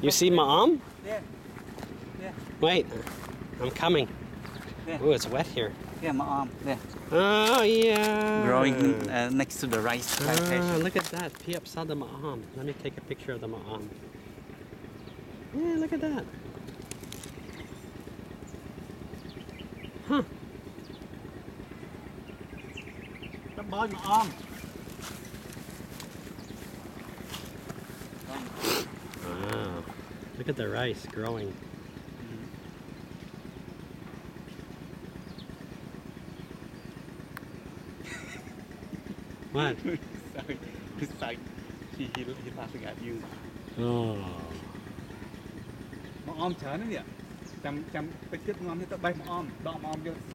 You see ma-om? Yeah. Yeah. Wait, I'm coming. Yeah. Oh, it's wet here. Yeah, my mom. Yeah. Oh, yeah. Growing uh, next to the rice Ah, plantation. look at that. Piap saw the arm. Let me take a picture of the arm. Yeah, look at that. Huh. Cái bơi mom. Wow. Look at the rice growing. What? sorry. Sorry. He, he, he's laughing at you. Oh. មកអមច្រើនណាស់នេះចាំចាំតិចទៀតងំនេះទៅបេះមកអមដកមកអមយក